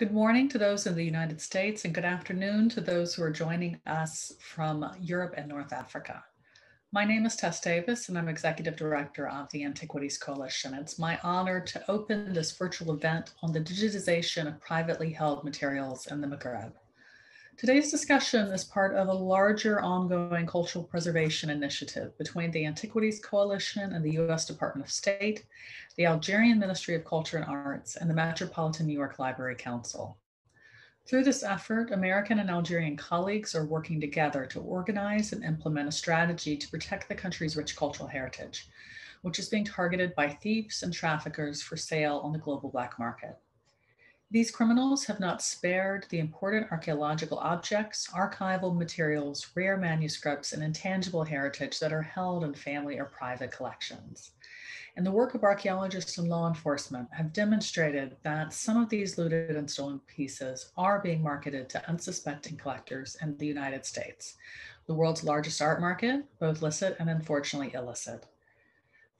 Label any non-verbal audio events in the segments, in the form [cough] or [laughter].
Good morning to those in the United States and good afternoon to those who are joining us from Europe and North Africa. My name is Tess Davis and I'm Executive Director of the Antiquities Coalition. It's my honor to open this virtual event on the digitization of privately held materials in the Maghreb. Today's discussion is part of a larger ongoing cultural preservation initiative between the Antiquities Coalition and the US Department of State, the Algerian Ministry of Culture and Arts, and the Metropolitan New York Library Council. Through this effort, American and Algerian colleagues are working together to organize and implement a strategy to protect the country's rich cultural heritage, which is being targeted by thieves and traffickers for sale on the global black market. These criminals have not spared the important archaeological objects, archival materials, rare manuscripts, and intangible heritage that are held in family or private collections and the work of archaeologists and law enforcement have demonstrated that some of these looted and stolen pieces are being marketed to unsuspecting collectors in the United States, the world's largest art market, both licit and unfortunately illicit.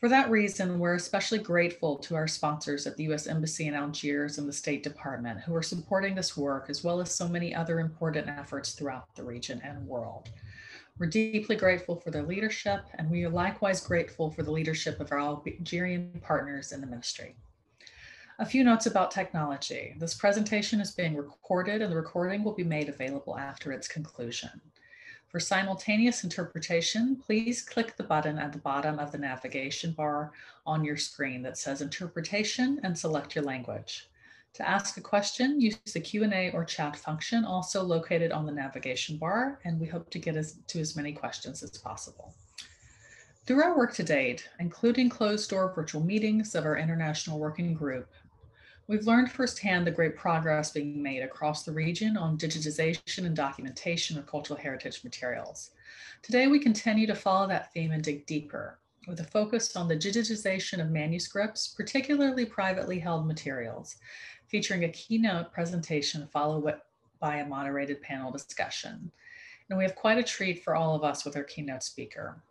For that reason, we're especially grateful to our sponsors at the US Embassy in Algiers and the State Department who are supporting this work, as well as so many other important efforts throughout the region and world. We're deeply grateful for their leadership, and we are likewise grateful for the leadership of our Algerian partners in the ministry. A few notes about technology. This presentation is being recorded and the recording will be made available after its conclusion. For simultaneous interpretation, please click the button at the bottom of the navigation bar on your screen that says interpretation and select your language. To ask a question, use the Q&A or chat function also located on the navigation bar, and we hope to get as, to as many questions as possible. Through our work to date, including closed-door virtual meetings of our international working group, we've learned firsthand the great progress being made across the region on digitization and documentation of cultural heritage materials. Today, we continue to follow that theme and dig deeper with a focus on the digitization of manuscripts, particularly privately held materials, featuring a keynote presentation followed by a moderated panel discussion. And we have quite a treat for all of us with our keynote speaker.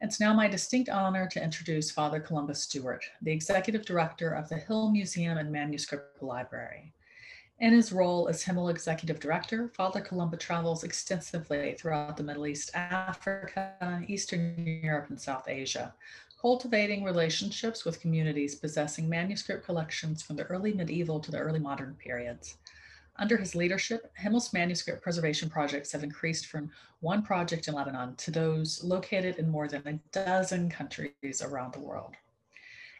It's now my distinct honor to introduce Father Columba Stewart, the Executive Director of the Hill Museum and Manuscript Library. In his role as Himmel Executive Director, Father Columba travels extensively throughout the Middle East, Africa, Eastern Europe, and South Asia, cultivating relationships with communities possessing manuscript collections from the early medieval to the early modern periods. Under his leadership, Himmel's manuscript preservation projects have increased from one project in Lebanon to those located in more than a dozen countries around the world.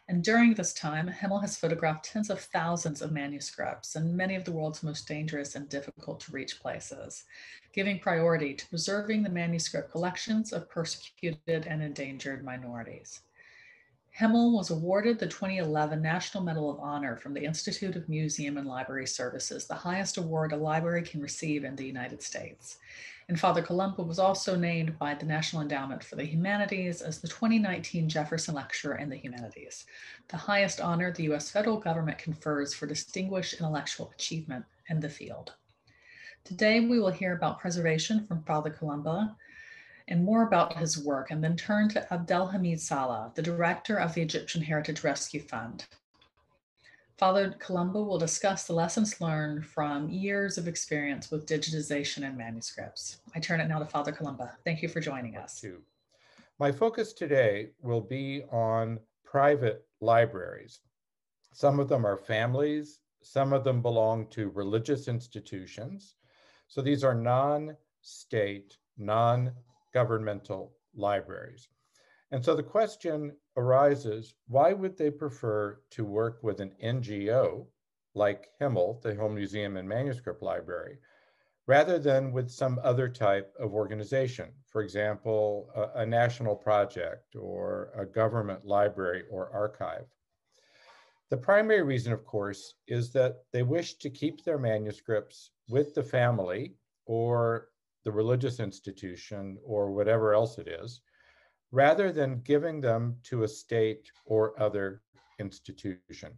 And during this time, Himmel has photographed tens of thousands of manuscripts in many of the world's most dangerous and difficult to reach places, giving priority to preserving the manuscript collections of persecuted and endangered minorities. Himmel was awarded the 2011 National Medal of Honor from the Institute of Museum and Library Services, the highest award a library can receive in the United States. And Father Columba was also named by the National Endowment for the Humanities as the 2019 Jefferson Lecturer in the Humanities, the highest honor the US federal government confers for distinguished intellectual achievement in the field. Today, we will hear about preservation from Father Columba, and more about his work, and then turn to Abdelhamid Salah, the director of the Egyptian Heritage Rescue Fund. Father Columba will discuss the lessons learned from years of experience with digitization and manuscripts. I turn it now to Father Columba. Thank you for joining us. My focus today will be on private libraries. Some of them are families, some of them belong to religious institutions. So these are non-state, non governmental libraries. And so the question arises, why would they prefer to work with an NGO like Himmel, the Hill Museum and Manuscript Library, rather than with some other type of organization, for example, a, a national project or a government library or archive? The primary reason, of course, is that they wish to keep their manuscripts with the family or the religious institution, or whatever else it is, rather than giving them to a state or other institution.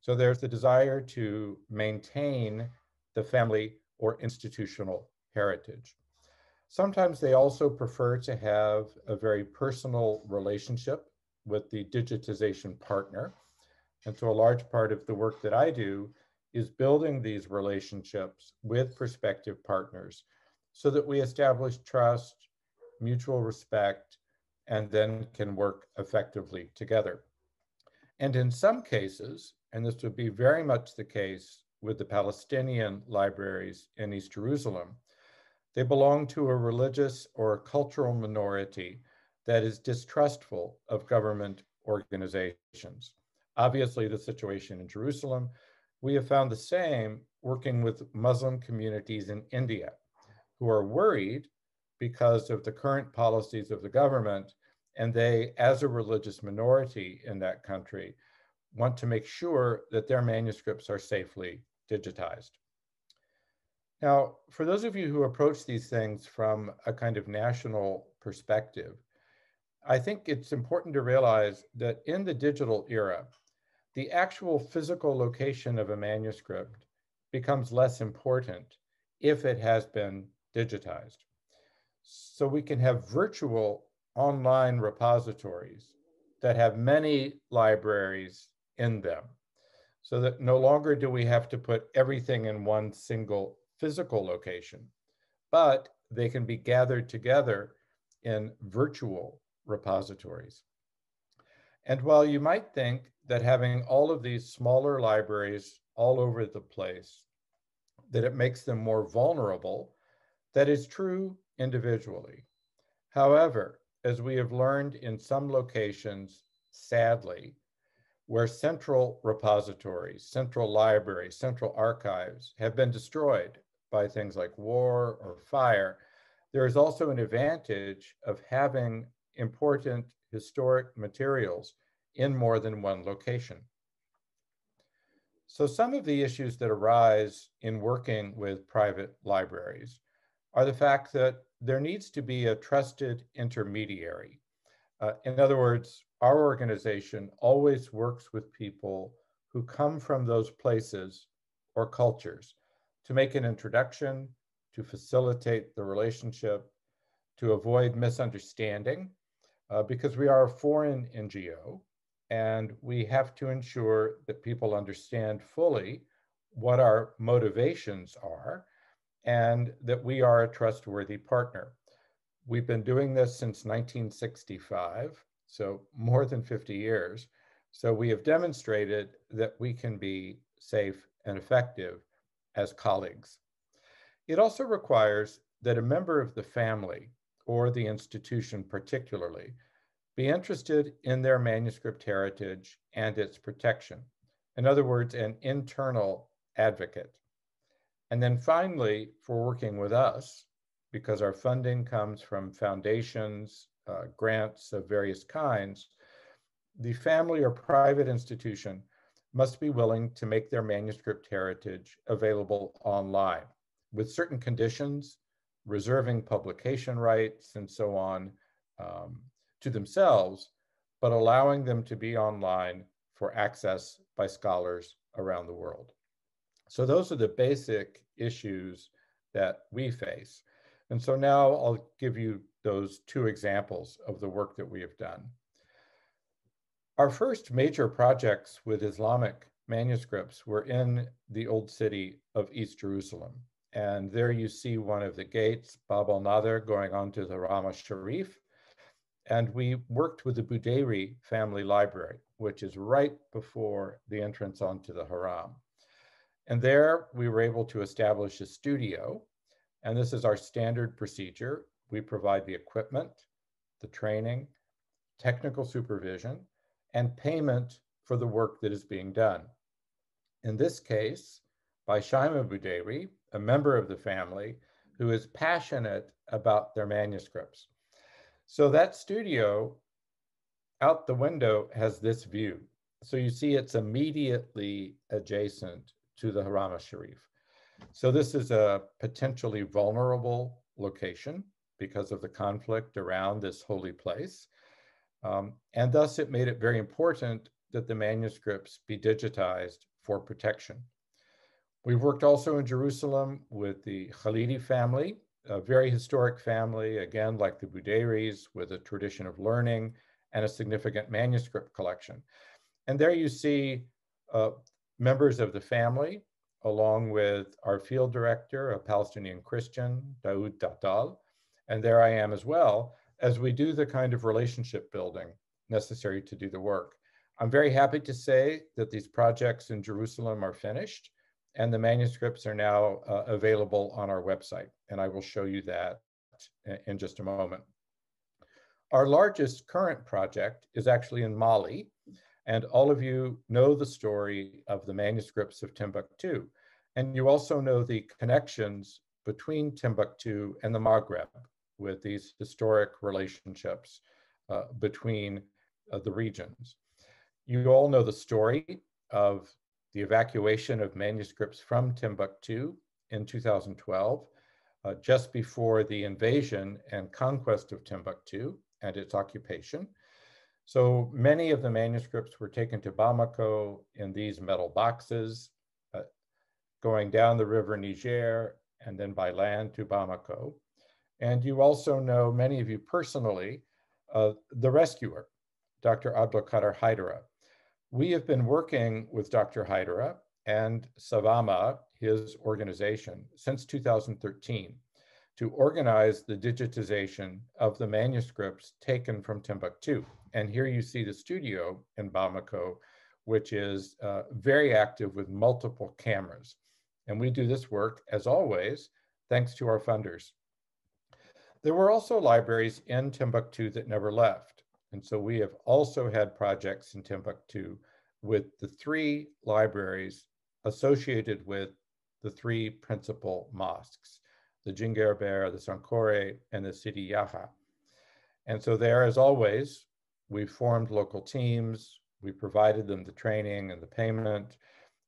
So there's the desire to maintain the family or institutional heritage. Sometimes they also prefer to have a very personal relationship with the digitization partner. And so a large part of the work that I do is building these relationships with prospective partners so that we establish trust, mutual respect, and then can work effectively together. And in some cases, and this would be very much the case with the Palestinian libraries in East Jerusalem, they belong to a religious or a cultural minority that is distrustful of government organizations. Obviously, the situation in Jerusalem, we have found the same working with Muslim communities in India who are worried because of the current policies of the government. And they, as a religious minority in that country, want to make sure that their manuscripts are safely digitized. Now, for those of you who approach these things from a kind of national perspective, I think it's important to realize that in the digital era, the actual physical location of a manuscript becomes less important if it has been digitized. So we can have virtual online repositories that have many libraries in them so that no longer do we have to put everything in one single physical location, but they can be gathered together in virtual repositories. And while you might think that having all of these smaller libraries all over the place, that it makes them more vulnerable, that is true individually. However, as we have learned in some locations, sadly, where central repositories, central libraries, central archives have been destroyed by things like war or fire, there is also an advantage of having important historic materials in more than one location. So some of the issues that arise in working with private libraries are the fact that there needs to be a trusted intermediary. Uh, in other words, our organization always works with people who come from those places or cultures to make an introduction, to facilitate the relationship, to avoid misunderstanding, uh, because we are a foreign NGO and we have to ensure that people understand fully what our motivations are and that we are a trustworthy partner. We've been doing this since 1965, so more than 50 years. So we have demonstrated that we can be safe and effective as colleagues. It also requires that a member of the family or the institution particularly be interested in their manuscript heritage and its protection. In other words, an internal advocate. And then finally, for working with us, because our funding comes from foundations, uh, grants of various kinds, the family or private institution must be willing to make their manuscript heritage available online with certain conditions, reserving publication rights and so on um, to themselves, but allowing them to be online for access by scholars around the world. So those are the basic issues that we face. And so now I'll give you those two examples of the work that we have done. Our first major projects with Islamic manuscripts were in the old city of East Jerusalem. And there you see one of the gates, Bab al Nadir, going onto the Haram Sharif. And we worked with the Budayri family library, which is right before the entrance onto the Haram. And there we were able to establish a studio. And this is our standard procedure. We provide the equipment, the training, technical supervision, and payment for the work that is being done. In this case, by Shaima Budayri, a member of the family who is passionate about their manuscripts. So that studio out the window has this view. So you see it's immediately adjacent to the Harama Sharif. So this is a potentially vulnerable location because of the conflict around this holy place. Um, and thus it made it very important that the manuscripts be digitized for protection. We've worked also in Jerusalem with the Khalidi family, a very historic family, again, like the Budayris, with a tradition of learning and a significant manuscript collection. And there you see uh, members of the family along with our field director, a Palestinian Christian, Daoud Tahtal, and there I am as well, as we do the kind of relationship building necessary to do the work. I'm very happy to say that these projects in Jerusalem are finished and the manuscripts are now uh, available on our website. And I will show you that in just a moment. Our largest current project is actually in Mali. And all of you know the story of the manuscripts of Timbuktu. And you also know the connections between Timbuktu and the Maghreb with these historic relationships uh, between uh, the regions. You all know the story of the evacuation of manuscripts from Timbuktu in 2012, uh, just before the invasion and conquest of Timbuktu and its occupation. So many of the manuscripts were taken to Bamako in these metal boxes, uh, going down the river Niger and then by land to Bamako. And you also know, many of you personally, uh, the rescuer, Dr. Abdulkader Haidara. We have been working with Dr. Haidara and Savama, his organization, since 2013 to organize the digitization of the manuscripts taken from Timbuktu. And here you see the studio in Bamako, which is uh, very active with multiple cameras. And we do this work, as always, thanks to our funders. There were also libraries in Timbuktu that never left. And so we have also had projects in Timbuktu with the three libraries associated with the three principal mosques, the Djinguereber, the Sankore, and the Sidi Yahya. And so there, as always, we formed local teams, we provided them the training and the payment,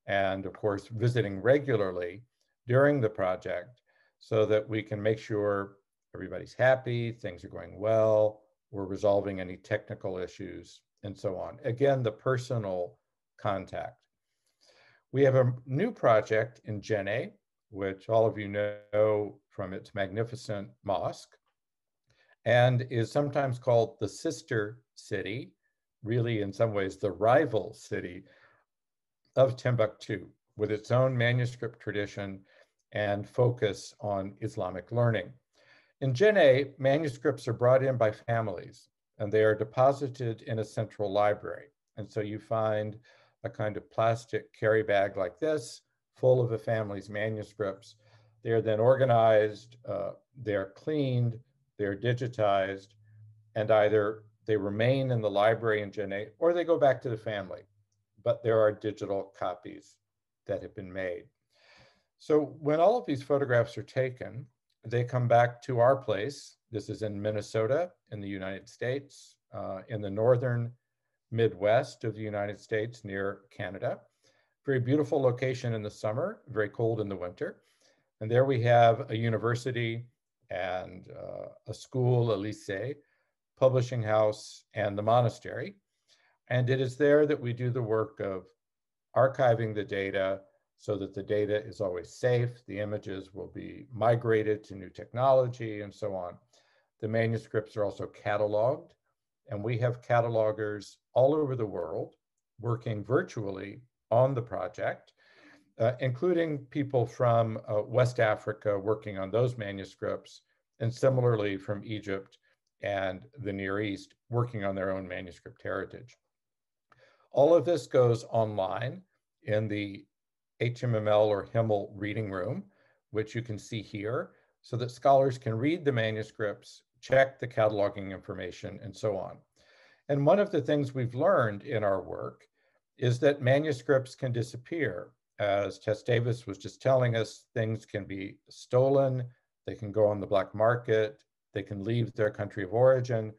and of course, visiting regularly during the project so that we can make sure everybody's happy, things are going well, we're resolving any technical issues, and so on. Again, the personal contact. We have a new project in Djenné, which all of you know from its magnificent mosque, and is sometimes called the sister city, really in some ways the rival city of Timbuktu, with its own manuscript tradition and focus on Islamic learning. In Djenné, manuscripts are brought in by families and they are deposited in a central library. And so you find a kind of plastic carry bag like this, full of a family's manuscripts. They are then organized, uh, they're cleaned, they're digitized, and either they remain in the library in Djenné or they go back to the family. But there are digital copies that have been made. So when all of these photographs are taken, they come back to our place. This is in Minnesota in the United States, uh, in the northern Midwest of the United States near Canada. Very beautiful location in the summer, very cold in the winter. And there we have a university and uh, a school, a lycée, publishing house, and the monastery. And it is there that we do the work of archiving the data, so that the data is always safe. The images will be migrated to new technology and so on. The manuscripts are also cataloged, and we have catalogers all over the world working virtually on the project, uh, including people from uh, West Africa working on those manuscripts, and similarly from Egypt and the Near East working on their own manuscript heritage. All of this goes online in the HMML or Himmel reading room, which you can see here, so that scholars can read the manuscripts, check the cataloging information, and so on. And one of the things we've learned in our work is that manuscripts can disappear. As Tess Davis was just telling us, things can be stolen, they can go on the black market, they can leave their country of origin.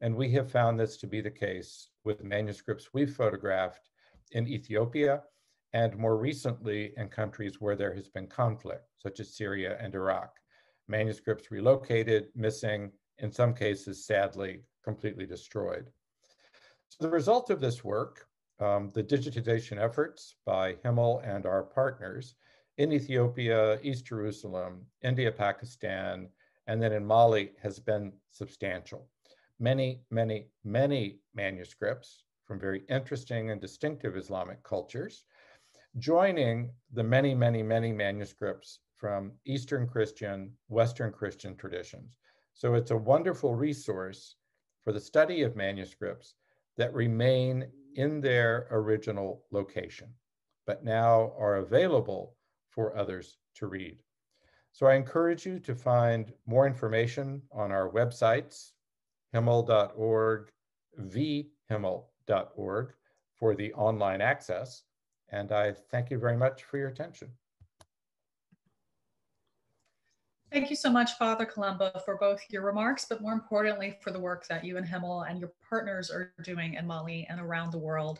And we have found this to be the case with manuscripts we've photographed in Ethiopia and more recently in countries where there has been conflict, such as Syria and Iraq. Manuscripts relocated, missing, in some cases, sadly, completely destroyed. So the result of this work, um, the digitization efforts by Himmel and our partners in Ethiopia, East Jerusalem, India, Pakistan, and then in Mali has been substantial. Many, many, many manuscripts from very interesting and distinctive Islamic cultures joining the many, many, many manuscripts from Eastern Christian, Western Christian traditions. So it's a wonderful resource for the study of manuscripts that remain in their original location, but now are available for others to read. So I encourage you to find more information on our websites, himmel.org, vhimmel.org for the online access. And I thank you very much for your attention. Thank you so much, Father Columba, for both your remarks, but more importantly, for the work that you and Himmel and your partners are doing in Mali and around the world.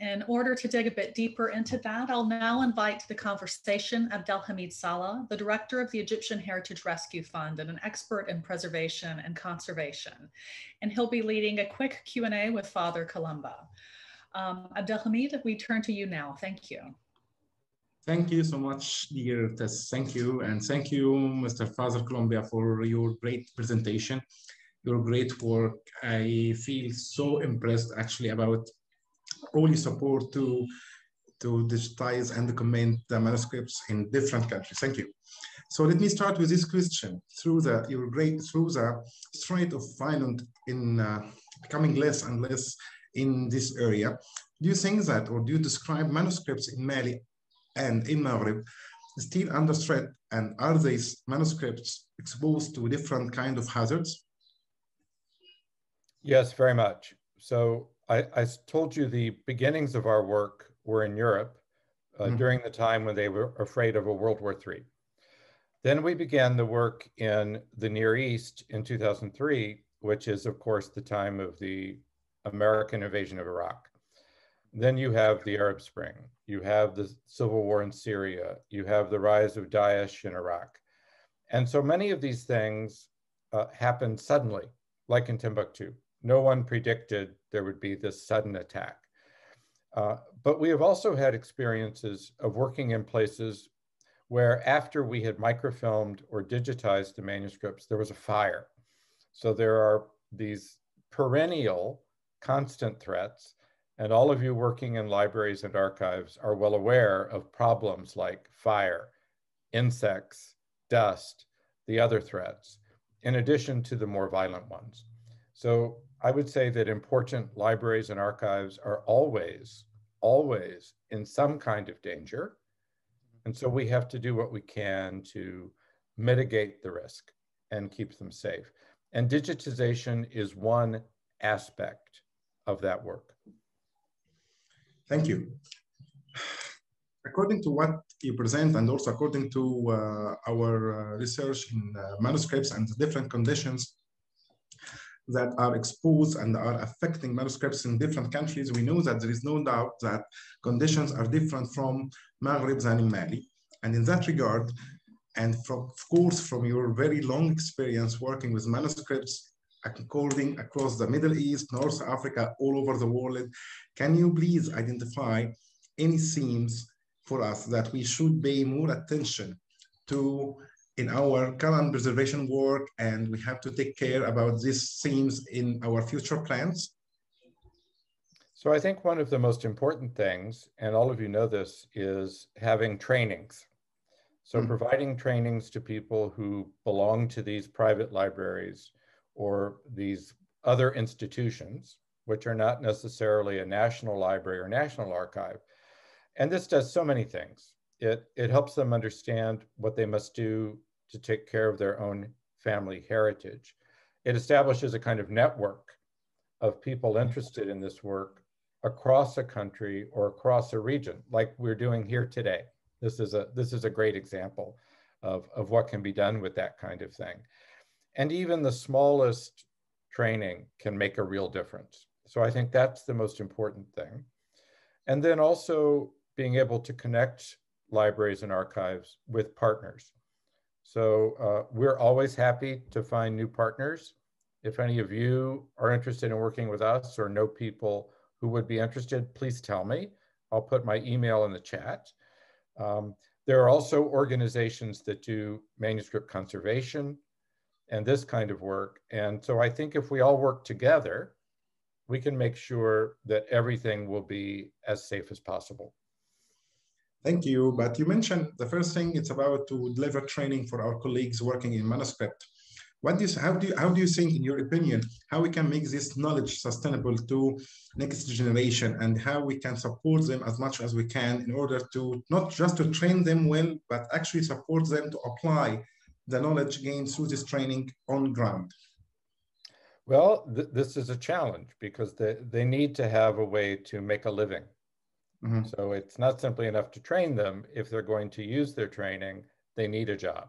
In order to dig a bit deeper into that, I'll now invite to the conversation Abdelhamid Salah, the director of the Egyptian Heritage Rescue Fund and an expert in preservation and conservation. And he'll be leading a quick Q&A with Father Columba. Um, Abdelhamid, we turn to you now. Thank you. Thank you so much, dear Tess. Thank you. And thank you, Mr. Father Columba, for your great presentation, your great work. I feel so impressed actually about all your support to, to digitize and document the manuscripts in different countries. Thank you. So let me start with this question. Through the your great through the Strait of Finland in uh, becoming less and less in this area, do you think that, or do you describe manuscripts in Mali and in Maghreb still under threat? And are these manuscripts exposed to different kind of hazards? Yes, very much. So I, I told you the beginnings of our work were in Europe uh, mm during the time when they were afraid of a World War III. Then we began the work in the Near East in 2003, which is, of course, the time of the American invasion of Iraq. Then you have the Arab Spring, you have the civil war in Syria, you have the rise of Daesh in Iraq. And so many of these things uh, happened suddenly, like in Timbuktu. No one predicted there would be this sudden attack. Uh, but we have also had experiences of working in places where after we had microfilmed or digitized the manuscripts, there was a fire. So there are these perennial constant threats and all of you working in libraries and archives are well aware of problems like fire, insects, dust, the other threats, in addition to the more violent ones. So I would say that important libraries and archives are always, always in some kind of danger. And so we have to do what we can to mitigate the risk and keep them safe. And digitization is one aspect of that work. Thank you. According to what you present and also according to uh, our uh, research in uh, manuscripts and different conditions that are exposed and are affecting manuscripts in different countries, we know that there is no doubt that conditions are different from Maghreb than in Mali. And in that regard, and from, of course, from your very long experience working with manuscripts according across the Middle East, North Africa, all over the world. Can you please identify any themes for us that we should pay more attention to in our current preservation work and we have to take care about these themes in our future plans? So I think one of the most important things, and all of you know this, is having trainings. So mm -hmm. providing trainings to people who belong to these private libraries or these other institutions, which are not necessarily a national library or national archive. And this does so many things. It, it helps them understand what they must do to take care of their own family heritage. It establishes a kind of network of people interested in this work across a country or across a region, like we're doing here today. This is a, this is a great example of, of what can be done with that kind of thing. And even the smallest training can make a real difference. So I think that's the most important thing. And then also being able to connect libraries and archives with partners. So uh, we're always happy to find new partners. If any of you are interested in working with us or know people who would be interested, please tell me. I'll put my email in the chat. Um, there are also organizations that do manuscript conservation, and this kind of work. And so I think if we all work together, we can make sure that everything will be as safe as possible. Thank you. But you mentioned the first thing it's about to deliver training for our colleagues working in manuscript. What do you, how do you, how do you think, in your opinion, how we can make this knowledge sustainable to next generation and how we can support them as much as we can in order to not just to train them well, but actually support them to apply the knowledge gained through this training on ground? Well, th this is a challenge because they, they need to have a way to make a living. Mm -hmm. So it's not simply enough to train them. If they're going to use their training, they need a job.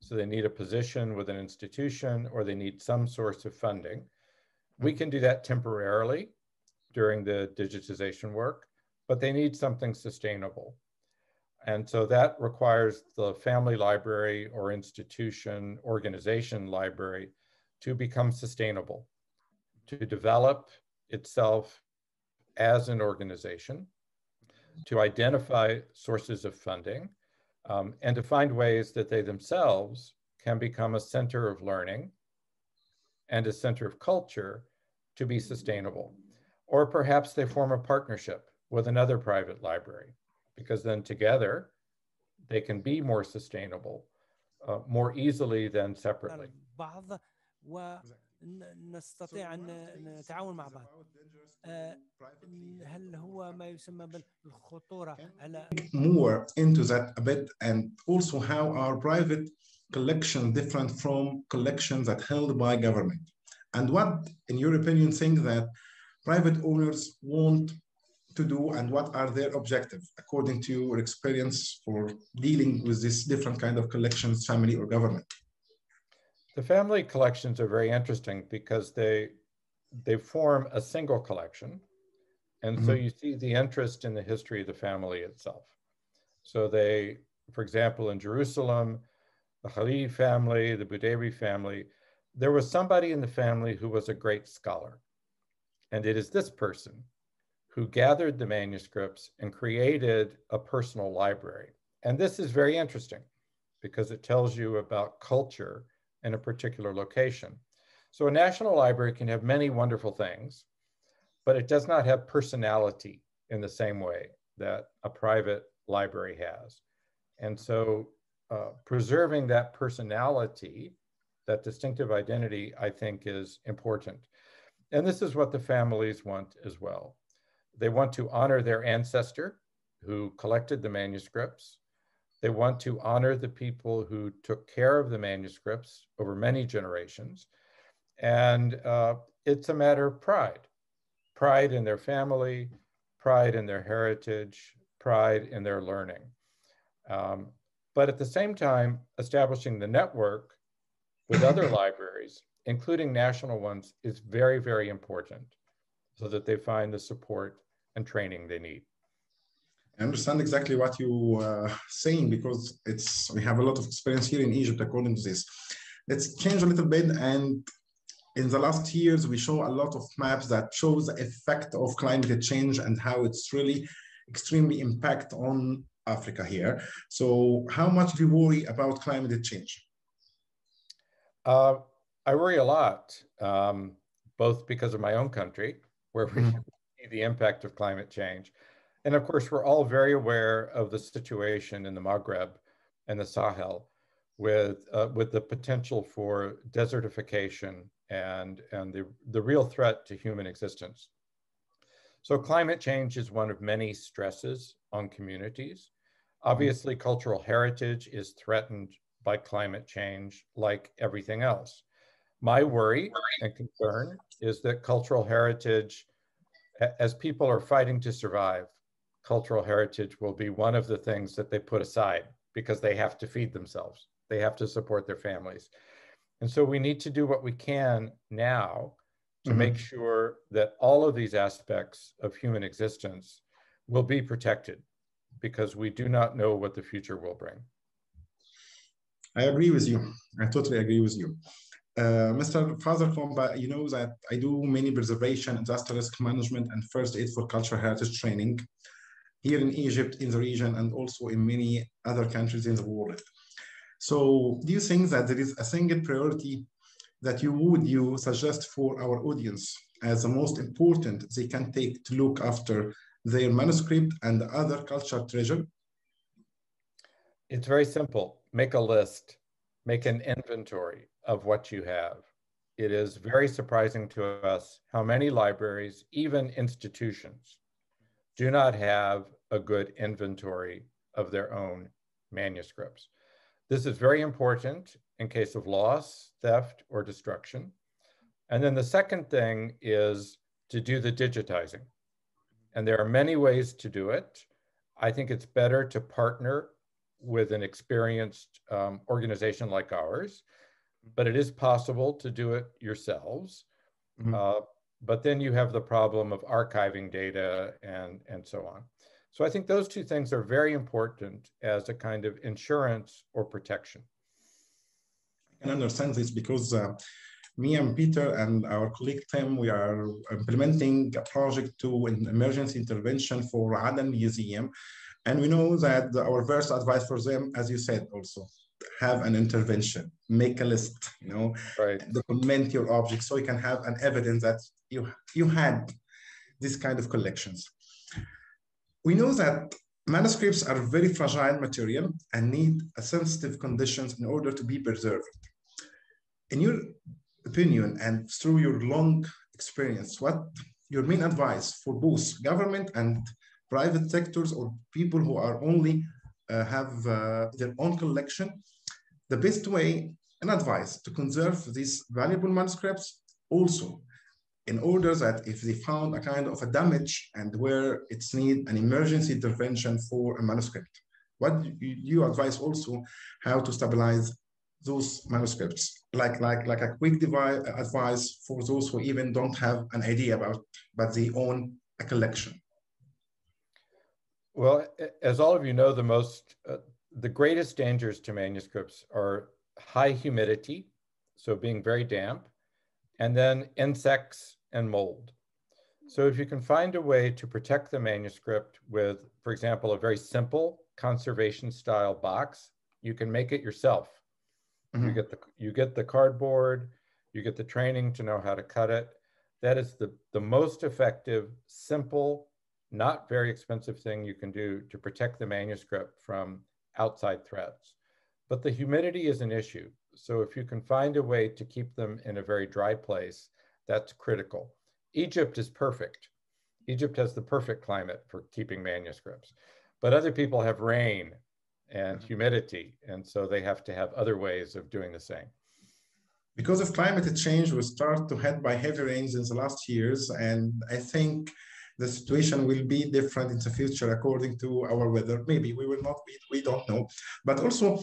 So they need a position with an institution or they need some source of funding. We can do that temporarily during the digitization work, but they need something sustainable. And so that requires the family library or institution organization library to become sustainable, to develop itself as an organization, to identify sources of funding, um, and to find ways that they themselves can become a center of learning and a center of culture to be sustainable. Or perhaps they form a partnership with another private library, because then together they can be more sustainable uh, more easily than separately. نستطيع أن نتعاون مع بعض هل هو ما يسمى بالخطورة على more into that a bit and also how our private collection different from collections that held by government and what in your opinion think that private owners want to do and what are their objectives according to your experience for dealing with this different kind of collections family or government the family collections are very interesting because they they form a single collection. And mm-hmm. so you see the interest in the history of the family itself. So they, for example, in Jerusalem, the Khalid family, the Budayri family, there was somebody in the family who was a great scholar. And it is this person who gathered the manuscripts and created a personal library. And this is very interesting because it tells you about culture in a particular location. So a national library can have many wonderful things, but it does not have personality in the same way that a private library has. And so uh, preserving that personality, that distinctive identity, I think is important. And this is what the families want as well. They want to honor their ancestor who collected the manuscripts. They want to honor the people who took care of the manuscripts over many generations. And uh, it's a matter of pride pride in their family, pride in their heritage, pride in their learning. Um, but at the same time, establishing the network with other [coughs] libraries, including national ones, is very, very important so that they find the support and training they need. I understand exactly what you are uh, saying because it's we have a lot of experience here in Egypt according to this. Let's change a little bit and in the last years we show a lot of maps that shows the effect of climate change and how it's really extremely impact on Africa here. So how much do you worry about climate change? Uh, I worry a lot, um, both because of my own country, where we mm -hmm. see the impact of climate change, and of course, we're all very aware of the situation in the Maghreb and the Sahel with, uh, with the potential for desertification and, and the, the real threat to human existence. So climate change is one of many stresses on communities. Obviously, cultural heritage is threatened by climate change like everything else. My worry and concern is that cultural heritage, as people are fighting to survive, cultural heritage will be one of the things that they put aside because they have to feed themselves. They have to support their families. And so we need to do what we can now to mm-hmm. make sure that all of these aspects of human existence will be protected because we do not know what the future will bring. I agree with you. I totally agree with you. Uh, Mr. Father Columba, you know that I do many preservation, disaster risk management, and first aid for cultural heritage training here in Egypt, in the region, and also in many other countries in the world. So do you think that there is a single priority that you would you suggest for our audience as the most important they can take to look after their manuscript and other cultural treasure It's very simple. Make a list, make an inventory of what you have. It is very surprising to us how many libraries, even institutions, do not have a good inventory of their own manuscripts. This is very important in case of loss, theft, or destruction. And then the second thing is to do the digitizing. And there are many ways to do it. I think it's better to partner with an experienced um, organization like ours, but it is possible to do it yourselves. Mm-hmm. Uh, but then you have the problem of archiving data and, and so on. So I think those two things are very important as a kind of insurance or protection. I can understand this because uh, me and Peter and our colleague Tim, we are implementing a project to an emergency intervention for Aden Museum. And we know that our first advice for them, as you said also, have an intervention, make a list, you know, right. document your objects so you can have an evidence that you, you had this kind of collections. We know that manuscripts are very fragile material and need a sensitive conditions in order to be preserved. In your opinion and through your long experience, what your main advice for both government and private sectors or people who are only uh, have uh, their own collection, the best way and advice to conserve these valuable manuscripts also in order that if they found a kind of a damage and where it's need an emergency intervention for a manuscript, what you, advise also how to stabilize those manuscripts, like like like a quick device, advice for those who even don't have an idea about, but they own a collection. Well, as all of you know, the most uh, the greatest dangers to manuscripts are high humidity, so being very damp, and then insects and mold. So if you can find a way to protect the manuscript with, for example, a very simple conservation style box, you can make it yourself. Mm-hmm. You get the you get the cardboard, you get the training to know how to cut it. That is the, the most effective, simple, not very expensive thing you can do to protect the manuscript from outside threats. But the humidity is an issue. So if you can find a way to keep them in a very dry place, that's critical. Egypt is perfect. Egypt has the perfect climate for keeping manuscripts, but other people have rain and mm-hmm. humidity, and so they have to have other ways of doing the same. Because of climate change, we start to head by heavy rains in the last years, and I think the situation will be different in the future according to our weather. Maybe we will not, we, we don't know. But also,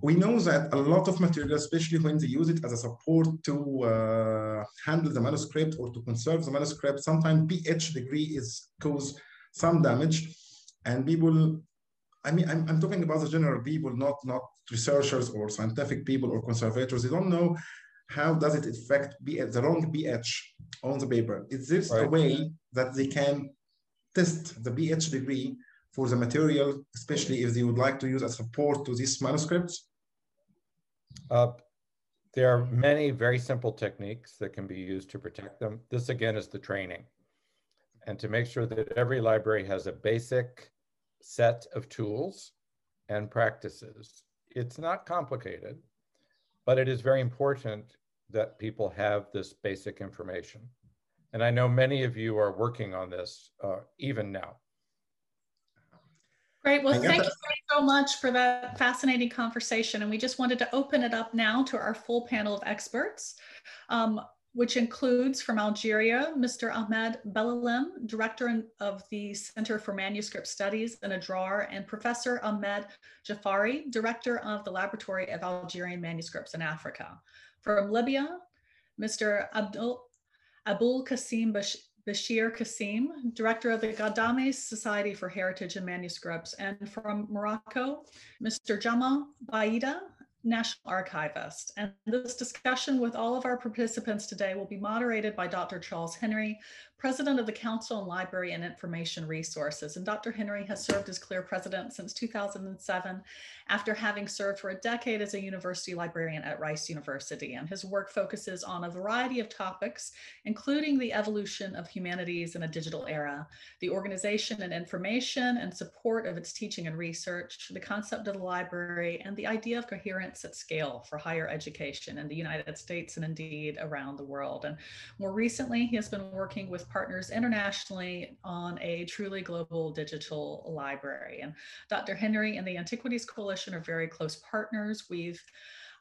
we know that a lot of material, especially when they use it as a support to uh, handle the manuscript or to conserve the manuscript, sometimes pH degree is cause some damage. And people, I mean, I'm, I'm talking about the general people, not, not researchers or scientific people or conservators. They don't know how does it affect pH, the wrong pH on the paper. Is this right. a way that they can test the pH degree for the material, especially if they would like to use a support to these manuscripts? Uh, there are many very simple techniques that can be used to protect them. This again is the training. And to make sure that every library has a basic set of tools and practices. It's not complicated, but it is very important that people have this basic information. And I know many of you are working on this uh, even now. Great. Well, thank you so much for that fascinating conversation. And we just wanted to open it up now to our full panel of experts, um, which includes from Algeria, Mr. Ahmed Belalem, Director of the Center for Manuscript Studies in Adrar, and Professor Ahmed Jafari, Director of the Laboratory of Algerian Manuscripts in Africa. From Libya, Mr. Abdul Abul Qasim Bashir Qasim, Director of the Ghadames Society for Heritage and Manuscripts, and from Morocco, Mr. Jama Baida, national archivist. And this discussion with all of our participants today will be moderated by Dr. Charles Henry, president of the Council on Library and Information Resources. And Dr. Henry has served as CLIR president since 2007 after having served for a decade as a university librarian at Rice University. And his work focuses on a variety of topics, including the evolution of humanities in a digital era, the organization and information and support of its teaching and research, the concept of the library, and the idea of coherence at scale for higher education in the United States and indeed around the world. And more recently, he has been working with partners internationally on a truly global digital library. And Dr. Henry and the Antiquities Coalition are very close partners. We've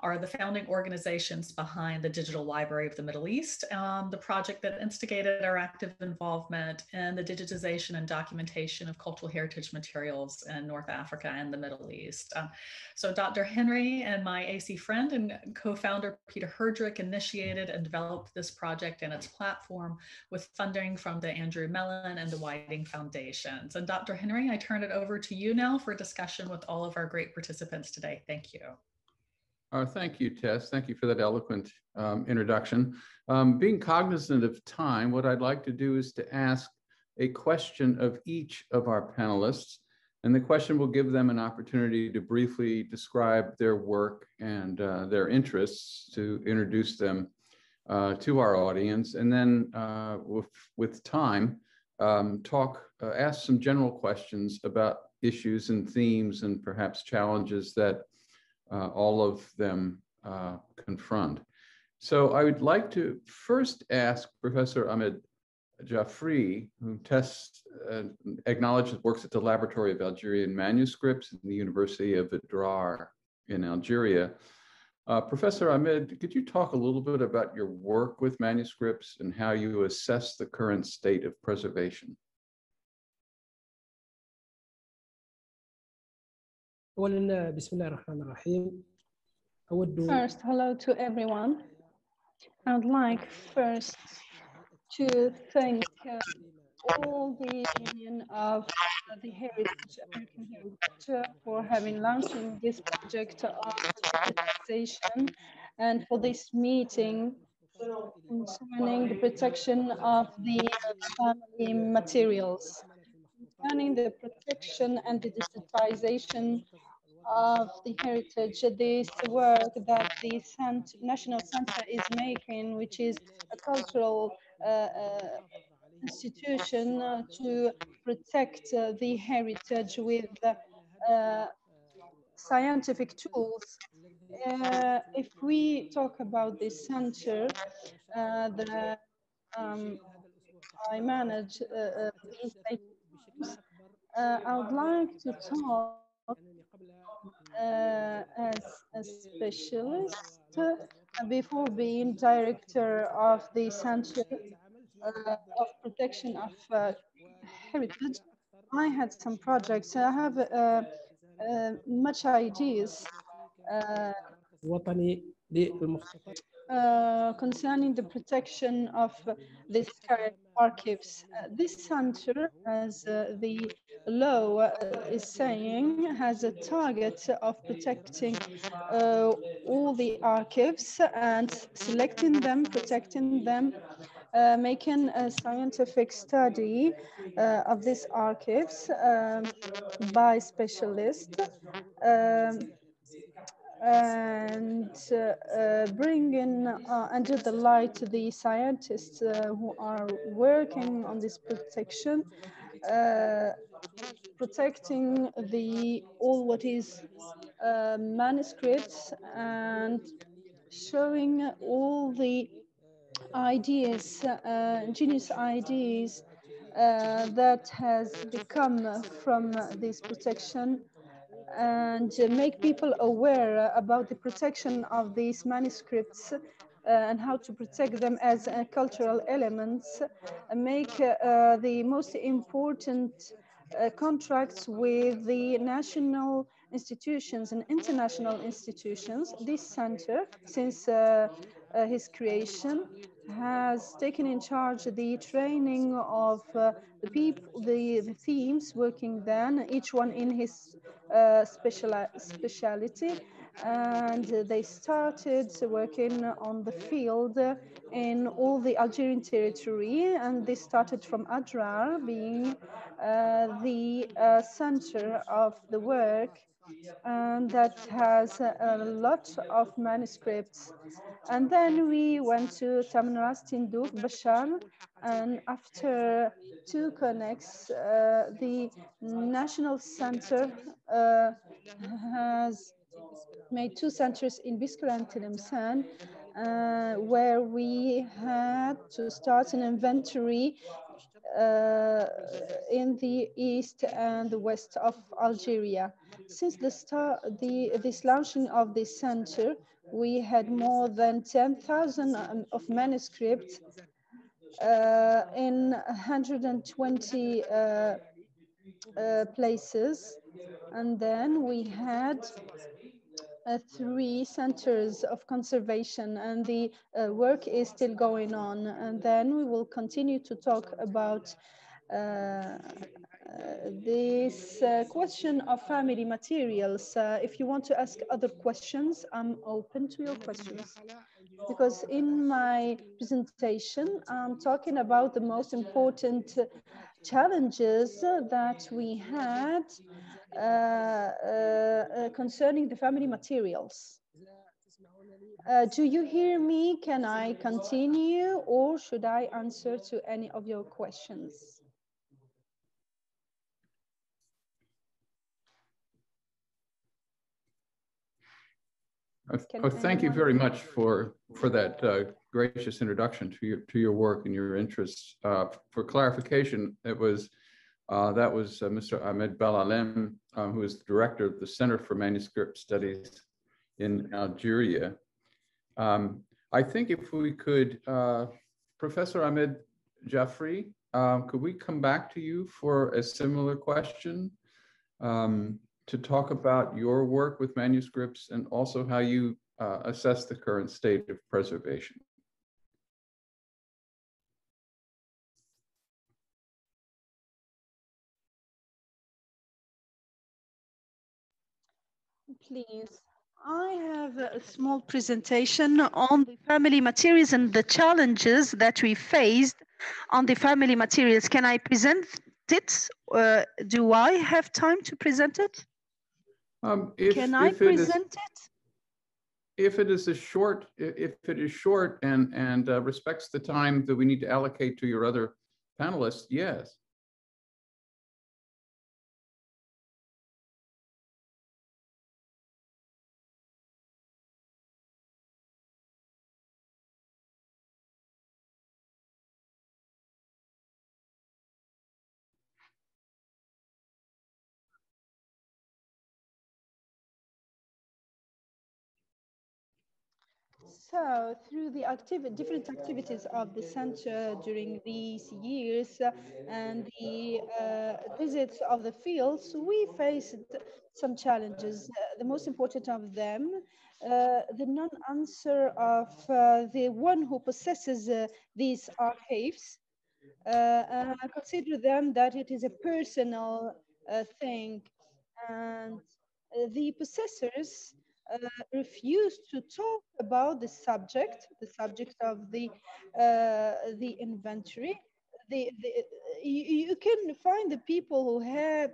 are the founding organizations behind the Digital Library of the Middle East, um, the project that instigated our active involvement in the digitization and documentation of cultural heritage materials in North Africa and the Middle East. Um, so Dr. Henry and my AC friend and co-founder Peter Herdrich initiated and developed this project and its platform with funding from the Andrew Mellon and the Whiting Foundations. And Dr. Henry, I turn it over to you now for discussion with all of our great participants today. Thank you. Uh, thank you, Tess. Thank you for that eloquent um, introduction. Um, being cognizant of time, what I'd like to do is to ask a question of each of our panelists. And the question will give them an opportunity to briefly describe their work and uh, their interests to introduce them uh, to our audience. And then uh, with, with time, um, talk, uh, ask some general questions about issues and themes and perhaps challenges that uh, all of them uh, confront. So I would like to first ask Professor Ahmed Jafri, who tests, uh, acknowledges works at the Laboratory of Algerian Manuscripts in the University of Adrar in Algeria. Uh, Professor Ahmed, could you talk a little bit about your work with manuscripts and how you assess the current state of preservation? أولا بسم الله الرحمن الرحيم أود First, hello to everyone. I would like first to thank uh, all the Union of uh, the Heritage, American Heritage for having launching this project of digitization and for this meeting concerning the protection of the family materials. Concerning the protection and the digitization of the heritage, this work that the Cent National Center is making, which is a cultural uh, uh, institution uh, to protect uh, the heritage with uh, scientific tools. Uh, if we talk about this center, the um, I manage these I would like to talk uh, as a specialist before being director of the Center uh, of Protection of uh, Heritage. I had some projects. I have uh, uh, much ideas uh, concerning the protection of these archives. Uh, this center, as uh, the law uh, is saying, has a target of protecting uh, all the archives and selecting them, protecting them, making a scientific study of these archives um, by specialists. Um, and uh, uh, bringing uh, under the light the scientists who are working on this protection, protecting the all what is manuscripts and showing all the ideas, uh, genius ideas uh, that has become from this protection and make people aware about the protection of these manuscripts uh, and how to protect them as uh, cultural elements, make uh, the most important uh, contracts with the national institutions and international institutions. This center, since uh, uh, his creation, has taken in charge the training of uh, the people, the, the teams working then, each one in his uh, special speciality, and they started working on the field in all the Algerian territory. And they started from Adrar being the uh, center of the work and that has a lot of manuscripts. And then we went to Tamanrasset Tindouf, Bechar, and after two connects, uh, the National Center uh, has made two centers in Biskra and Tlemcen, uh, where we had to start an inventory uh, in the east and the west of Algeria. Since the start, the this launching of this center, we had more than 10,000 um, of manuscripts uh, in 120 uh, uh, places. And then we had uh, three centers of conservation and the uh, work is still going on. And then we will continue to talk about uh, this uh, question of family materials. Uh, if you want to ask other questions, I'm open to your questions. Because in my presentation, I'm talking about the most important challenges that we had uh, uh, concerning the family materials. Uh, do you hear me? Can I continue or should I answer to any of your questions? oh, thank you very much for for that uh, gracious introduction to your to your work and your interests. Uh, for clarification, it was uh, that was uh, Mr. Ahmed Belalem, um, who is the director of the Center for Manuscript Studies in Algeria. Um, I think if we could, uh, Professor Ahmed Jafri, um, could we come back to you for a similar question? Um, to talk about your work with manuscripts and also how you uh, assess the current state of preservation. Please. I have a small presentation on the family materials and the challenges that we faced on the family materials. Can I present it? Uh, do I have time to present it? Um, if, Can I if it is- present it? If it is a short, if it is short and, and uh, respects the time that we need to allocate to your other panelists, yes. So through the different activities of the center during these years uh, and the uh, visits of the fields, we faced some challenges. Uh, the most important of them, uh, the non-answer of uh, the one who possesses uh, these archives. and I consider them that it is a personal thing and the possessors uh, refused to talk about the subject, the subject of the uh, the inventory. The, the, you, you, can find the people who have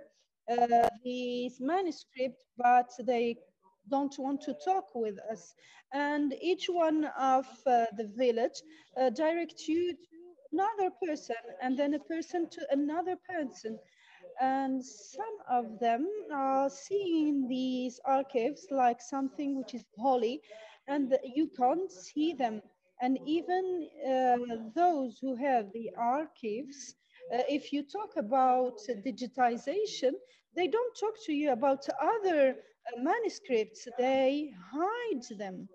uh, these manuscript, but they don't want to talk with us. And each one of uh, the village uh, direct you to another person, and then a person to another person and some of them are seeing these archives like something which is holy and you can't see them. And even uh, those who have the archives uh, if you talk about digitization they don't talk to you about other uh, manuscripts. They hide them.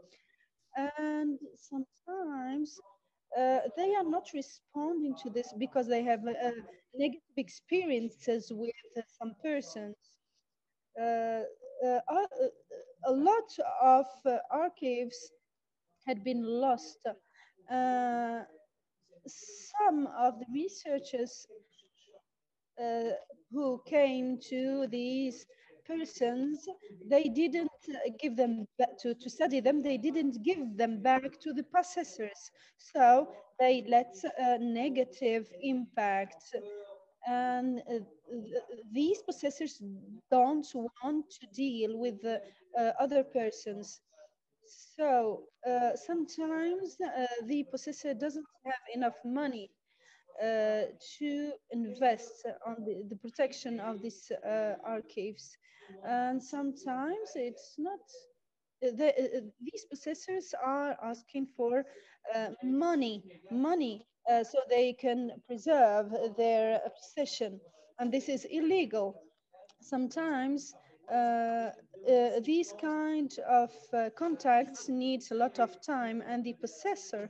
And sometimes uh, they are not responding to this because they have uh, negative experiences with uh, some persons. Uh, uh, a lot of archives had been lost. some of the researchers who came to these persons, they didn't give them to, to study them, they didn't give them back to the possessors. So they let a negative impact and uh, these possessors don't want to deal with uh, other persons. So uh, sometimes uh, the possessor doesn't have enough money uh, to invest on the, the protection of these uh, archives. And sometimes it's not, the, these possessors are asking for money, money uh, so they can preserve their possession. And this is illegal. Sometimes uh, uh, these kind of uh, contacts needs a lot of time and the possessor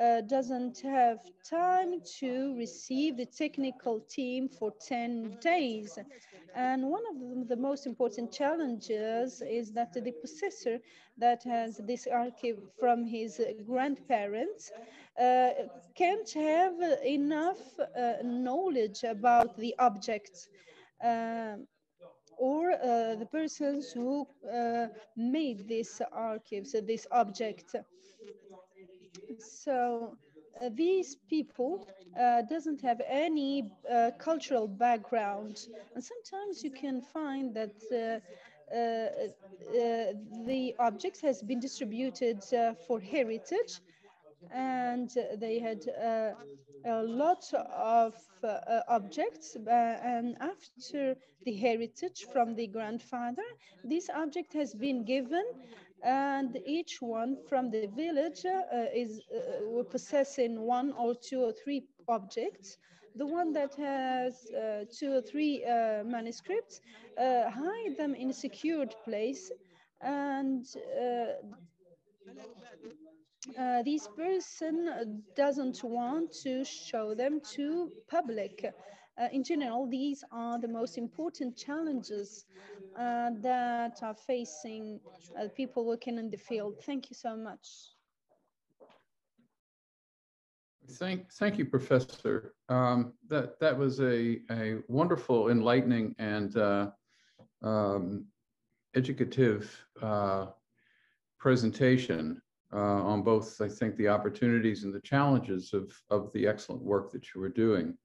uh, doesn't have time to receive the technical team for 10 days. And one of the, most important challenges is that the possessor that has this archive from his grandparents uh, can't have enough uh, knowledge about the object uh, or uh, the persons who uh, made this archives, this object. So uh, these people uh, doesn't have any uh, cultural background. And sometimes you can find that uh, uh, the objects has been distributed for heritage and they had a lot of uh, objects uh, and after the heritage from the grandfather this object has been given and each one from the village uh, is uh, possessing one or two or three objects. The one that has uh, two or three uh, manuscripts, hide them in a secured place and uh, this person doesn't want to show them to public. Uh, in general, these are the most important challenges uh, that are facing uh, people working in the field. Thank you so much. Thank, thank you, Professor. Um, that that was a, a wonderful, enlightening, and uh, um, educative presentation uh, on both, I think, the opportunities and the challenges of, of the excellent work that you were doing.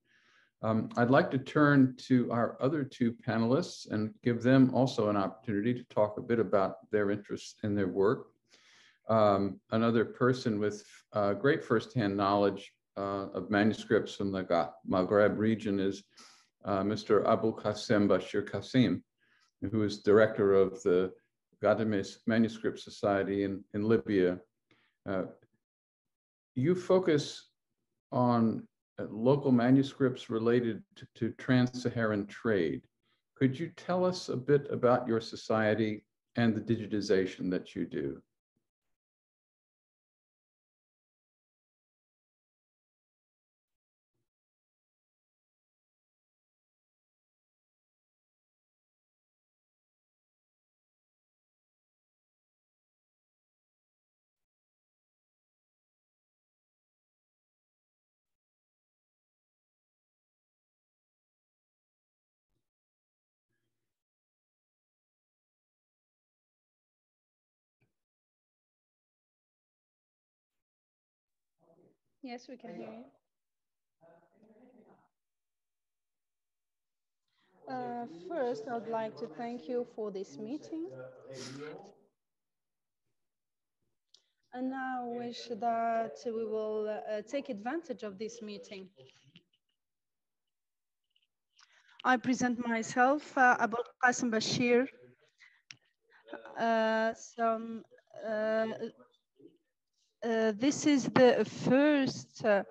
Um, I'd like to turn to our other two panelists and give them also an opportunity to talk a bit about their interests in their work. Um, another person with uh, great firsthand knowledge uh, of manuscripts from the Maghreb region is uh, Mr. Abu Qasim Bashir Qasim, who is director of the Ghadames Manuscript Society in, in Libya. Uh, you focus on uh, local manuscripts related to, to trans-Saharan trade. Could you tell us a bit about your society and the digitization that you do? Yes, we can hear you. Uh, first, I'd like to thank you for this meeting. And I wish that we will uh, take advantage of this meeting. I present myself, uh, Abu Qasim Bashir. Uh, some uh, this is the first uh,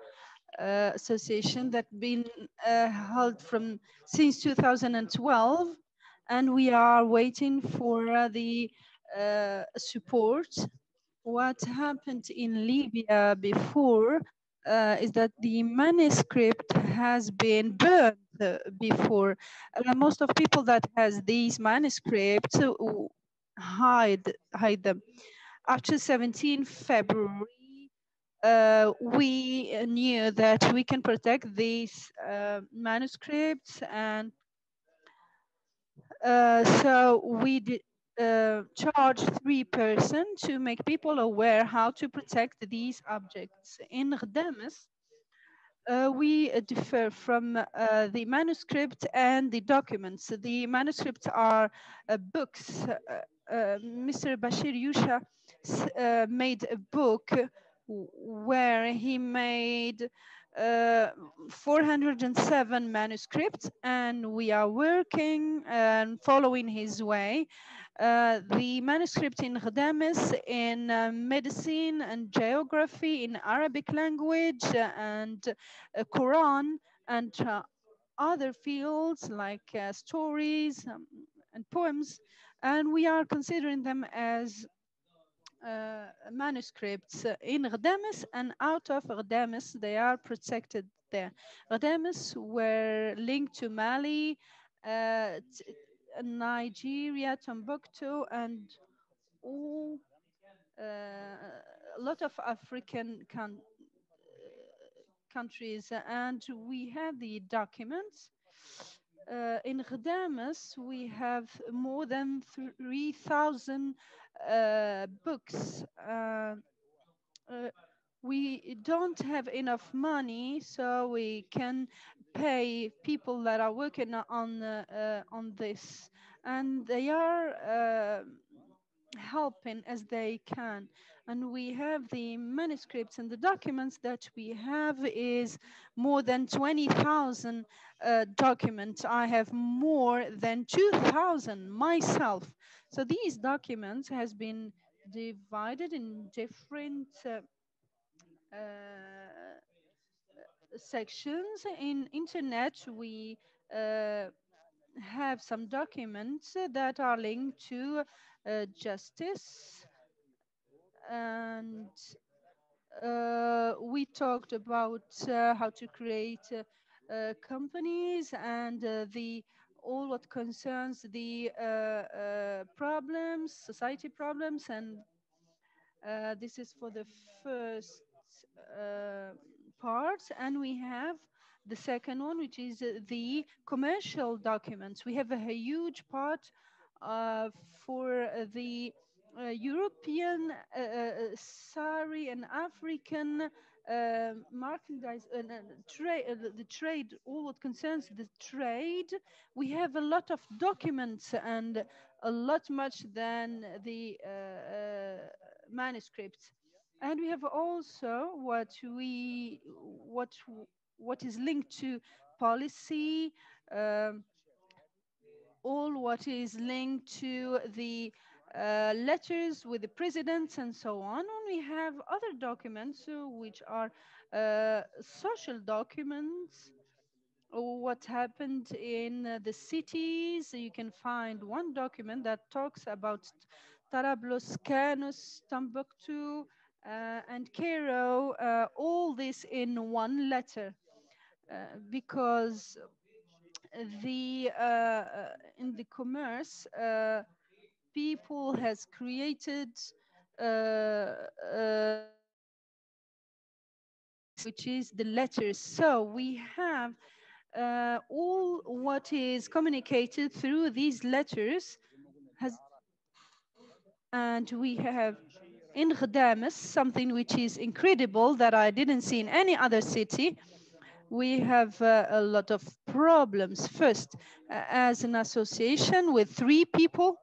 uh, association that been uh, held from since 2012 and we are waiting for uh, the support. What happened in libya before is that the manuscript has been burned before. Most of people that has these manuscripts hide hide them after 17 February, uh, we knew that we can protect these uh, manuscripts and Uh, so we did, uh, charge three person to make people aware how to protect these objects. In Ghadames, uh, we uh, differ from uh, the manuscript and the documents. The manuscripts are uh, books. Mr. Bashir Yusha made a book where he made uh, 407 manuscripts and we are working and following his way. Uh, the manuscript in Ghadames in uh, medicine and geography in Arabic language and uh, Quran and uh, other fields like uh, stories um, and poems. And we are considering them as uh, manuscripts in Ghadames and out of Ghadames, they are protected there. Ghadames were linked to Mali, uh, Nigeria, Timbuktu, and all uh, a lot of African countries. And we have the documents uh, in Ghadames, we have more than 3,000 uh, books. We don't have enough money, so we can pay people that are working on uh, on this, and they are uh, helping as they can. And we have the manuscripts and the documents that we have is more than 20,000 uh, documents. I have more than 2,000 myself. So these documents has been divided in different uh, sections. In internet, we uh, have some documents that are linked to uh, justice and uh, we talked about uh, how to create uh, uh companies and uh, the all what concerns the uh, problems, society problems, and this is for the first part. And we have the second one, which is the commercial documents. We have a huge part for the uh, European, uh, uh, Sari and African uh, merchandise, uh, trade, uh, the trade, all what concerns the trade, we have a lot of documents and a lot much than the manuscripts. And we have also what we, what, what is linked to policy, um, all what is linked to the uh, letters with the presidents and so on. And we have other documents uh, which are uh, social documents what happened in the cities. You can find one document that talks about Tarablos, Canus, uh, and Cairo, uh, all this in one letter. because the in the commerce people has created uh, uh, which is the letters. So we have uh, all what is communicated through these letters has, and we have in Ghadames something which is incredible that I didn't see in any other city. We have uh, a lot of problems. First, uh, as an association with three people,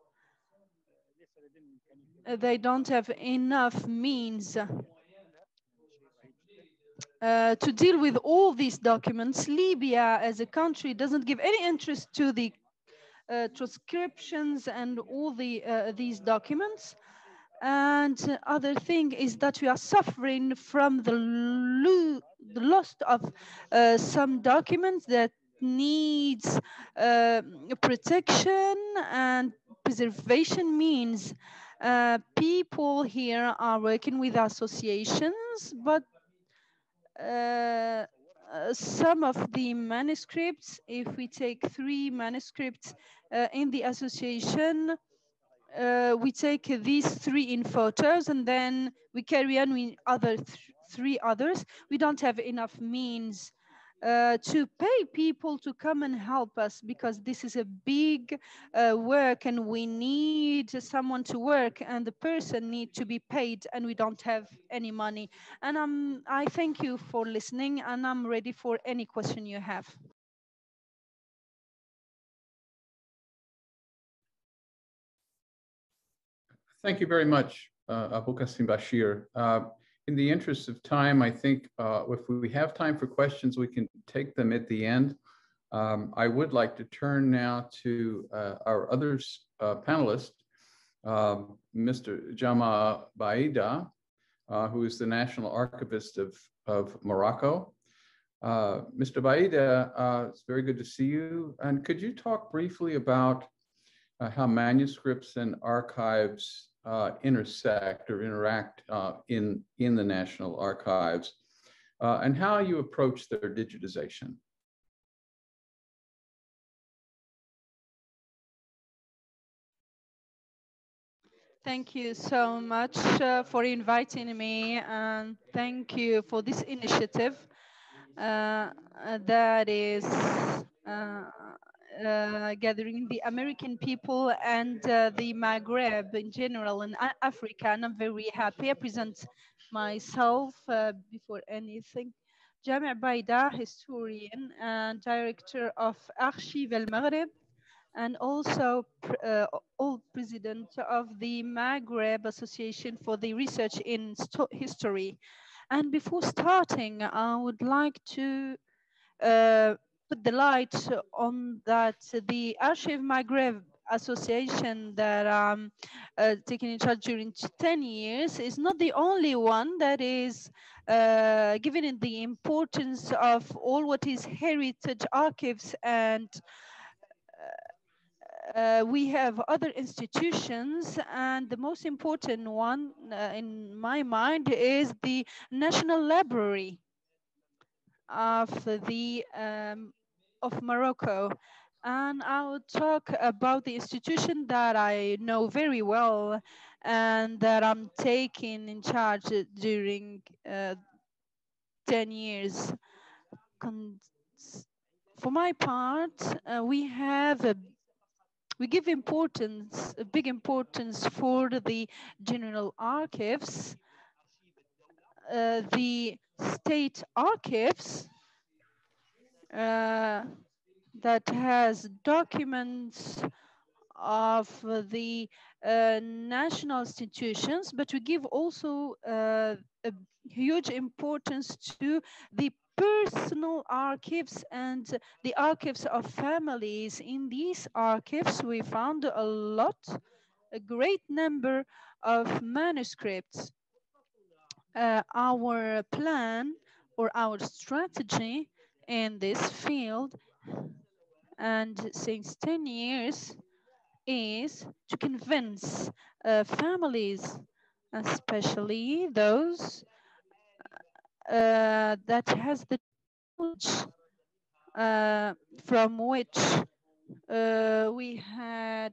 they don't have enough means uh, to deal with all these documents. Libya as a country doesn't give any interest to the uh, transcriptions and all the uh, these documents. And other thing is that we are suffering from the, lo the loss of uh, some documents that needs uh, protection and preservation means uh, people here are working with associations, but uh, uh, some of the manuscripts, if we take three manuscripts uh, in the association, uh, we take these three in photos and then we carry on with other th three others. We don't have enough means uh, to pay people to come and help us because this is a big uh, work and we need someone to work and the person need to be paid and we don't have any money and um, i thank you for listening and i'm ready for any question you have Thank you very much, uh, Abu Qasim Bashir. Uh, in the interest of time, I think uh, if we have time for questions, we can take them at the end. Um, I would like to turn now to uh, our other uh, panelist, um, Mr. Jamaa Baida, uh, who is the National Archivist of, of Morocco. Mr. Baida, it's very good to see you. And could you talk briefly about uh, how manuscripts and archives uh, intersect or interact uh, in, in the National Archives uh, and how you approach their digitization. Thank you so much uh, for inviting me and thank you for this initiative uh, that is uh, gathering the American people and uh, the Maghreb in general and Africa. And I'm very happy. I present myself uh, before anything. Jamaa Baida, historian and director of Archive El Maghreb, and also uh, old president of the Maghreb Association for the Research in History. And before starting, I would like to uh, put the light on that the Archive Maghreb association that I'm uh, taking in charge during 10 years is not the only one that is uh, given the importance of all what is heritage archives and uh, uh we have other institutions and the most important one uh, in my mind is the National Library of the um, of Morocco. And I will talk about the institution that I know very well and that I'm taking in charge during uh, 10 years. For my part, uh, we have a we give importance, a big importance for the general archives, uh, the state archives, uh, that has documents of the uh, national institutions, but we give also uh, a huge importance to the personal archives and the archives of families. In these archives, we found a lot, a great number of manuscripts. Uh, our plan or our strategy in this field. And since 10 years is to convince uh, families, especially those uh, that has the knowledge uh, from which uh, we had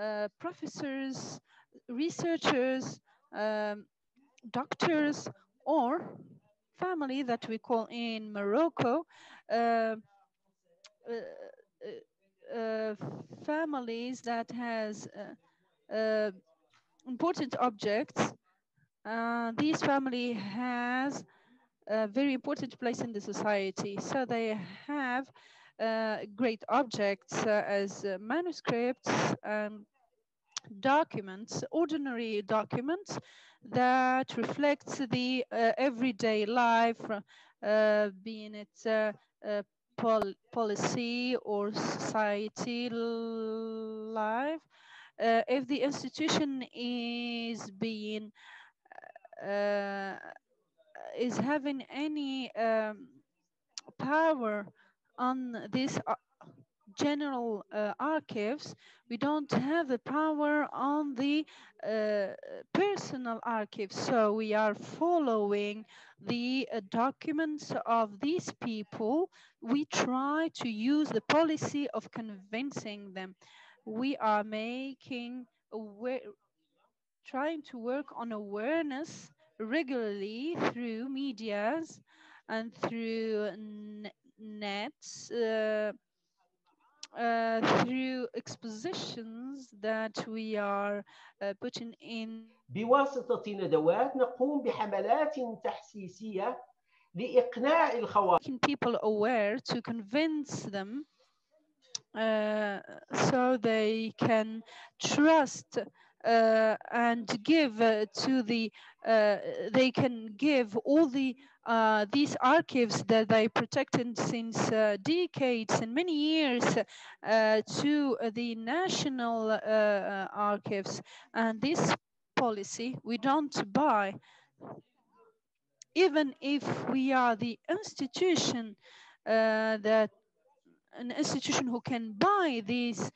uh, professors, researchers, um, doctors, or family that we call in Morocco uh, uh, uh, families that has important objects. this family has a very important place in the society. So they have uh, great objects uh, as uh, manuscripts and documents, ordinary documents that reflects the uh, everyday life, uh, being it uh, pol policy or society life. Uh, if the institution is being uh, is having any um, power on this general uh, archives, we don't have the power on the uh, personal archives. So we are following the uh, documents of these people. We try to use the policy of convincing them. We are making trying to work on awareness regularly through medias and through nets, uh, uh, through expositions that we are uh, putting in. بواسطة ندوات نقوم بحملات تحسيسية لإقناع الخواص. Making people aware to convince them uh, so they can trust uh, and give uh, to the uh, they can give all the uh, these archives that they protected since uh, decades and many years to the national archives and this policy we don't buy even if we are the institution that an institution who can buy these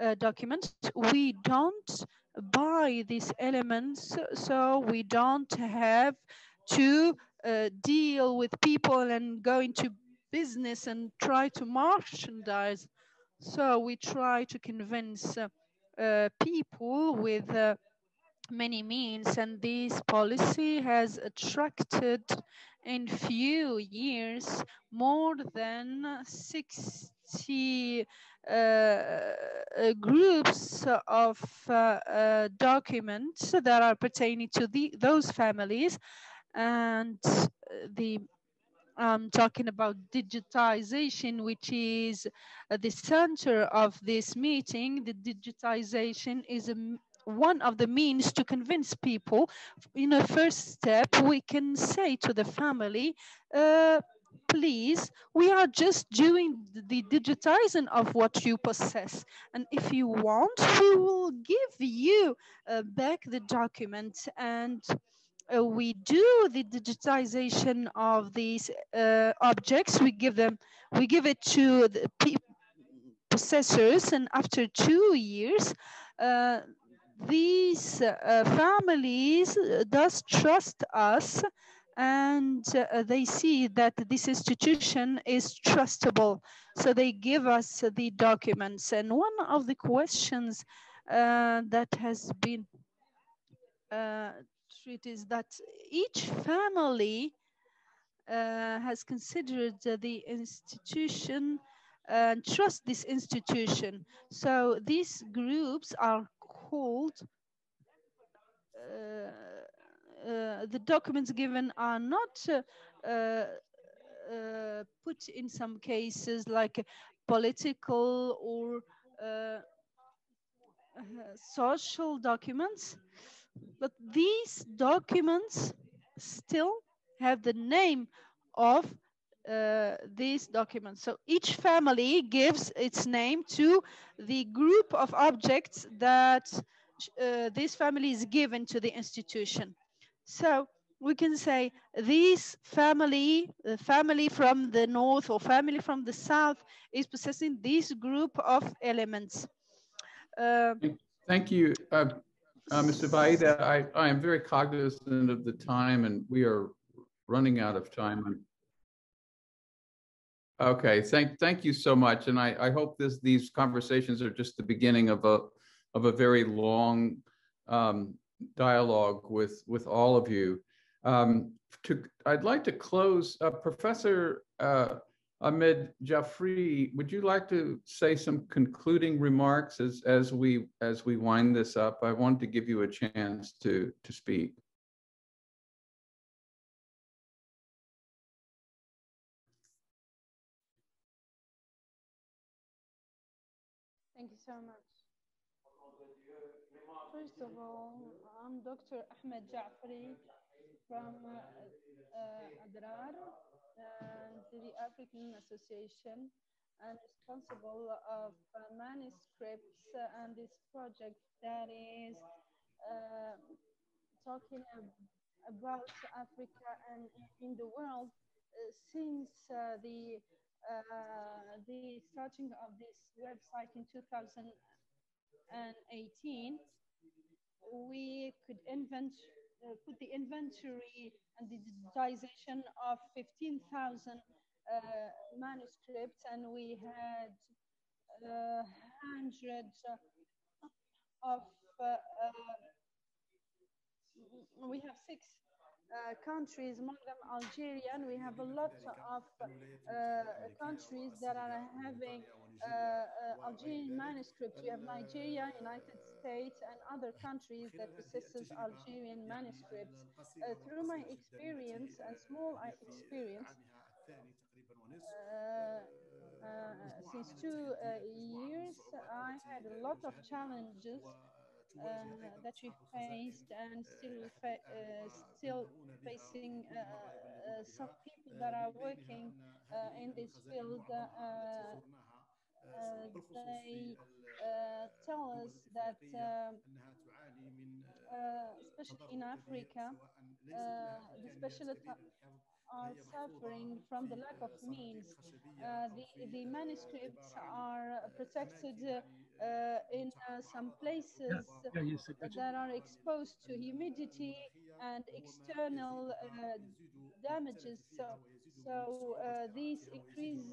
uh, documents. We don't buy these elements, so we don't have to uh, deal with people and go into business and try to merchandise. So we try to convince uh, uh people with uh, many means, and this policy has attracted in few years more than 60 uh, uh, groups of documents that are pertaining to the, those families and the I'm talking about digitization, which is the center of this meeting. The digitization is a one of the means to convince people in a first step we can say to the family uh, please we are just doing the digitizing of what you possess and if you want we will give you uh, back the document and uh, we do the digitization of these uh, objects we give them we give it to the possessors and after two years uh, these uh, families uh, does trust us and they see that this institution is trustable. So they give us the documents. And one of the questions that has been uh, treated is that each family uh, has considered the institution and trust this institution. So these groups are called uh, uh, the documents given are not uh, put in some cases like political or social documents, but these documents still have the name of uh, these documents. So each family gives its name to the group of objects that uh, this family is given to the institution. So we can say this family, the family from the north or family from the south is possessing this group of elements. Uh, Thank you, uh, uh Mr. Baida. I, I am very cognizant of the time and we are running out of time. Okay, thank thank you so much, and I, I hope this these conversations are just the beginning of a of a very long um, dialogue with with all of you. Um, to I'd like to close. Uh, Professor uh, Ahmed Jafri, would you like to say some concluding remarks as as we as we wind this up? I wanted to give you a chance to to speak. Thank you so much. First of all, I'm Dr. Ahmed Jafri from uh, uh, Adrar and the African Association and responsible of uh, manuscripts and this project that is uh, talking about Africa and in the world uh, since uh, the uh, the starting of this website in 2018, we could invent, uh, put the inventory and the digitization of 15,000 uh, manuscripts, and we had uh, hundreds of, uh, uh, we have six uh, countries, among them Algeria, and we have a lot of countries that are having Algerian manuscripts. We have Nigeria, United States, and other countries that possesses Algerian manuscripts. Uh, through my experience and small experience, since two years, I had a lot of challenges uh, that we faced and still fa uh, still facing uh, some people that are working in this field. They tell us that, um, especially in Africa, the specialists are suffering from the lack of means. Uh, the, the manuscripts are protected uh, in uh, some places yeah. Yeah, that are exposed to humidity and external uh, damages. So, so these increase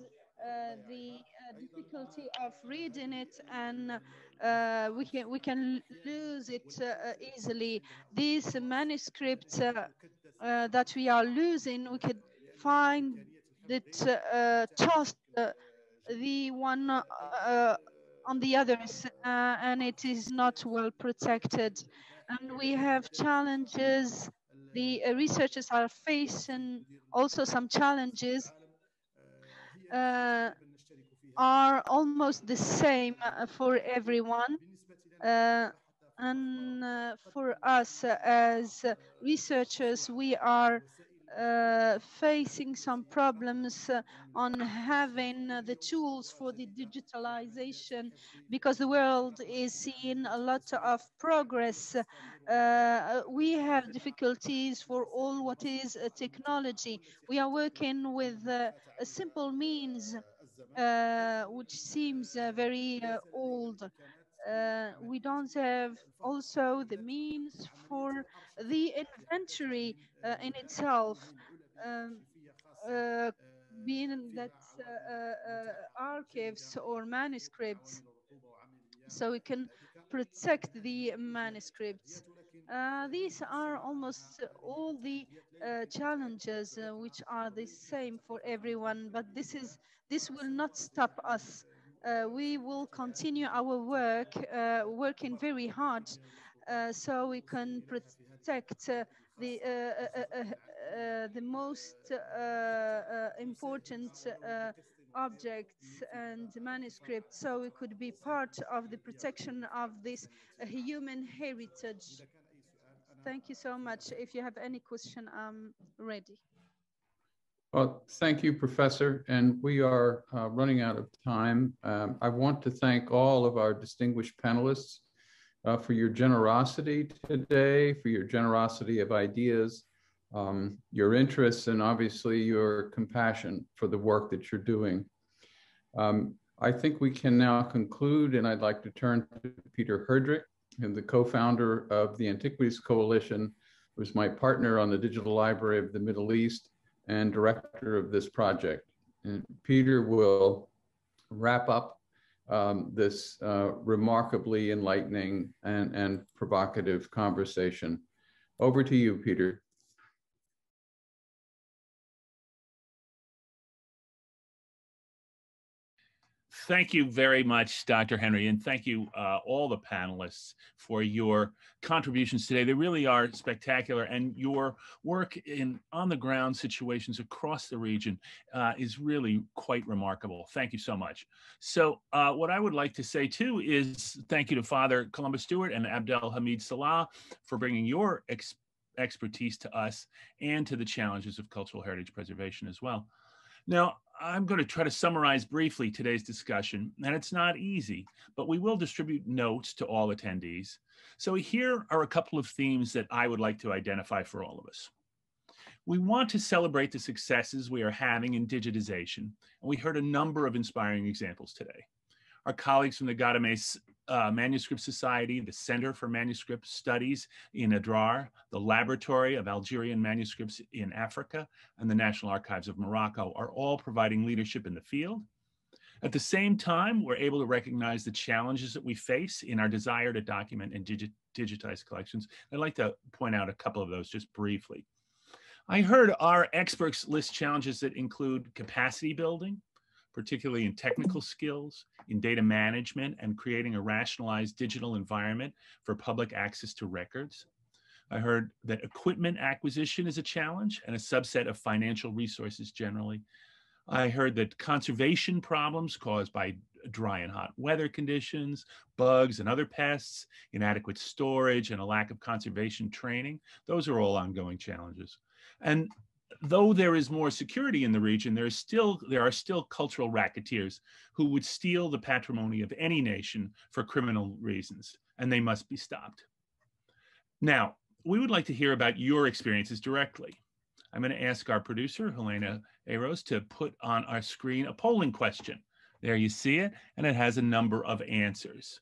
the difficulty of reading it and uh, we can we can lose it uh, easily. These manuscripts uh, that we are losing, we could find it just the one on the others, uh, and it is not well protected. And we have challenges. The uh, researchers are facing also some challenges uh, are almost the same for everyone. Uh, and uh, for us as researchers, we are uh, facing some problems uh, on having uh, the tools for the digitalization because the world is seeing a lot of progress. Uh, we have difficulties for all what is uh, technology. We are working with a simple means which seems very old. Uh, we don't have also the means for the inventory uh, in itself, um, uh, being that uh, uh, archives or manuscripts, so we can protect the manuscripts. Uh, these are almost all the challenges which are the same for everyone, but this is this will not stop us uh, we will continue our work, uh, working very hard uh, so we can protect the the most important objects and manuscripts so we could be part of the protection of this uh, human heritage. Thank you so much. If you have any question, I'm ready. Well, thank you, Professor. And we are uh, running out of time. Um, I want to thank all of our distinguished panelists uh, for your generosity today, for your generosity of ideas, um, your interests, and obviously your compassion for the work that you're doing. Um, I think we can now conclude, and I'd like to turn to Peter Herdrich, and the co-founder of the Antiquities Coalition, who's my partner on the Digital Library of the Middle East, and director of this project. And Peter will wrap up um, this uh, remarkably enlightening and, and provocative conversation. Over to you, Peter. Thank you very much, Dr. Henry, and thank you uh, all the panelists for your contributions today. They really are spectacular, and your work in on-the-ground situations across the region uh, is really quite remarkable. Thank you so much. So uh, what I would like to say too is thank you to Father Columba Stewart and Abdel Hamid Salah for bringing your ex expertise to us and to the challenges of cultural heritage preservation as well. Now, I'm going to try to summarize briefly today's discussion, and it's not easy, but we will distribute notes to all attendees. So here are a couple of themes that I would like to identify for all of us. We want to celebrate the successes we are having in digitization, and we heard a number of inspiring examples today. Our colleagues from the Ghadames uh, Manuscript Society, the Center for Manuscript Studies in Adrar, the Laboratory of Algerian Manuscripts in Africa, and the National Archives of Morocco are all providing leadership in the field. At the same time, we're able to recognize the challenges that we face in our desire to document and digi digitize collections. I'd like to point out a couple of those just briefly. I heard our experts list challenges that include capacity building, particularly in technical skills, in data management, and creating a rationalized digital environment for public access to records. I heard that equipment acquisition is a challenge and a subset of financial resources generally. I heard that conservation problems caused by dry and hot weather conditions, bugs and other pests, inadequate storage, and a lack of conservation training, those are all ongoing challenges. And though there is more security in the region, there is still there are still cultural racketeers who would steal the patrimony of any nation for criminal reasons, and they must be stopped. Now, we would like to hear about your experiences directly. I'm going to ask our producer, Helena Eros, to put on our screen a polling question. There you see it, and it has a number of answers.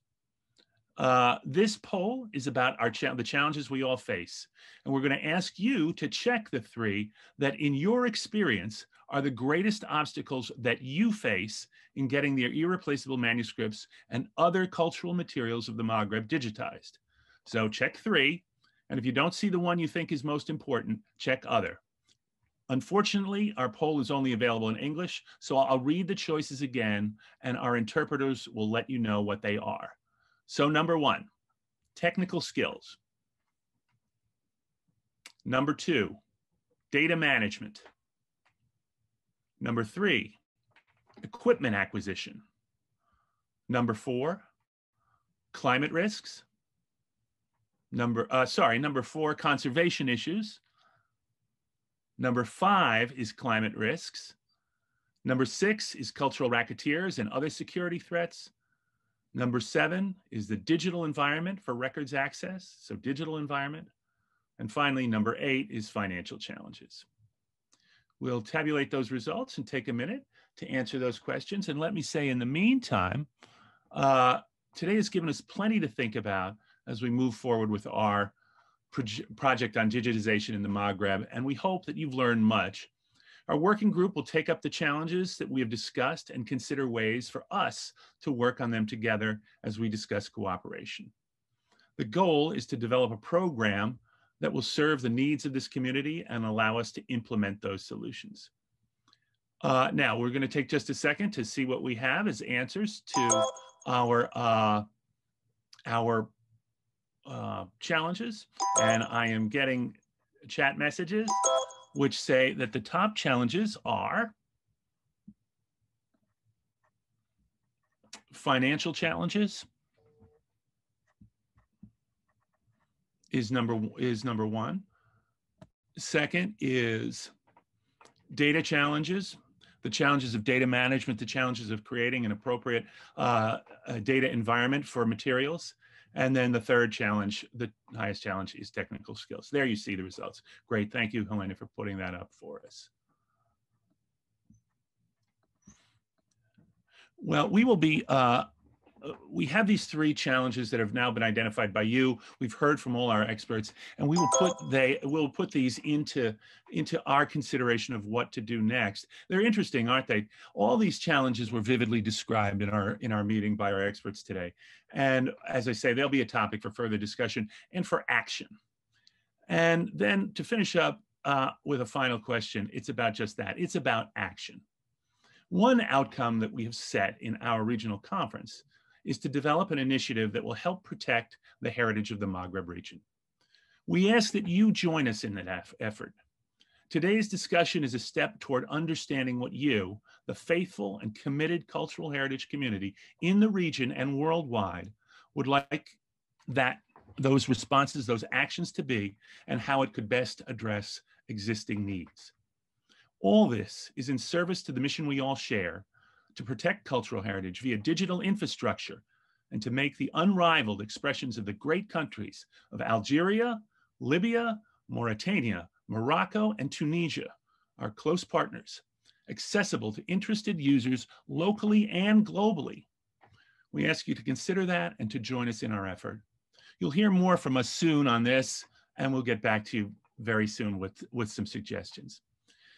Uh, this poll is about our cha the challenges we all face. And we're going to ask you to check the three that in your experience are the greatest obstacles that you face in getting the irreplaceable manuscripts and other cultural materials of the Maghreb digitized. So check three. And if you don't see the one you think is most important, check other. Unfortunately, our poll is only available in English, so I'll read the choices again and our interpreters will let you know what they are. So number one, technical skills. Number two, data management. Number three, equipment acquisition. Number four, climate risks. Number, uh, sorry, number four, conservation issues. Number five is climate risks. Number six is cultural racketeers and other security threats. Number seven is the digital environment for records access, so digital environment. And finally, number eight is financial challenges. We'll tabulate those results and take a minute to answer those questions. And let me say, in the meantime, uh, today has given us plenty to think about as we move forward with our project on digitization in the Maghreb. And we hope that you've learned much our working group will take up the challenges that we have discussed and consider ways for us to work on them together as we discuss cooperation. The goal is to develop a program that will serve the needs of this community and allow us to implement those solutions. Uh, now, we're going to take just a second to see what we have as answers to our, uh, our uh, challenges. And I am getting chat messages which say that the top challenges are financial challenges is number is number one. Second is data challenges, the challenges of data management, the challenges of creating an appropriate uh, data environment for materials. And then the third challenge, the highest challenge is technical skills. There you see the results. Great. Thank you, Helena, for putting that up for us. Well, we will be uh, we have these three challenges that have now been identified by you. We've heard from all our experts, and we will put they will put these into into our consideration of what to do next. They're interesting, aren't they? All these challenges were vividly described in our in our meeting by our experts today, and as I say, they'll be a topic for further discussion and for action. And then to finish up uh, with a final question, it's about just that. It's about action. One outcome that we have set in our regional conference is to develop an initiative that will help protect the heritage of the Maghreb region. We ask that you join us in that effort. Today's discussion is a step toward understanding what you, the faithful and committed cultural heritage community in the region and worldwide, would like that those responses, those actions to be, and how it could best address existing needs. All this is in service to the mission we all share to protect cultural heritage via digital infrastructure and to make the unrivaled expressions of the great countries of Algeria, Libya, Mauritania, Morocco, and Tunisia, our close partners, accessible to interested users locally and globally. We ask you to consider that and to join us in our effort. You'll hear more from us soon on this, and we'll get back to you very soon with, with some suggestions.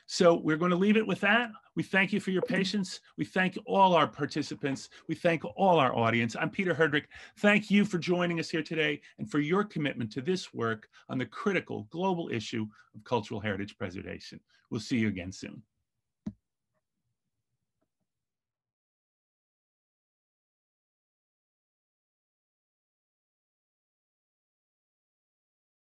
So we're going to leave it with that. We thank you for your patience. We thank all our participants. We thank all our audience. I'm Peter Herdrich. Thank you for joining us here today and for your commitment to this work on the critical global issue of cultural heritage preservation. We'll see you again soon.